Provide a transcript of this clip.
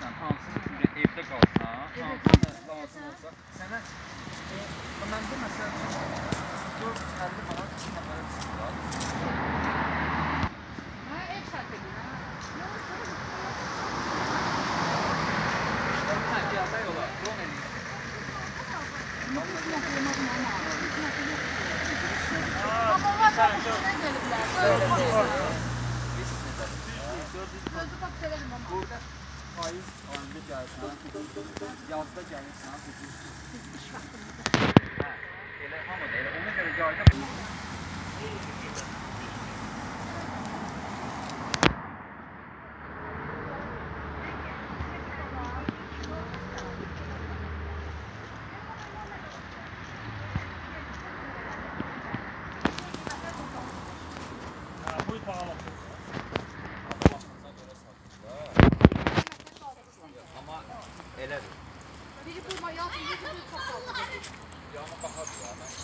hansı evdə qalsan, hansı lazım olsa, sənə məndə məsələn üçün 450 manat iki nəfərə çıxır. Ha ev satılır. Hə, gəlmək olar. Drone eləyir. Ama var da üstüne gelirler. Sözü faiz AMD gəlir sənə fikir, yazda gəlir sənə fikir. Hə, elə hamı da elə ona görə yayda... elədir. Biri bulma yazın, biri oldu. Yana baxar ya, mən yay vaxtı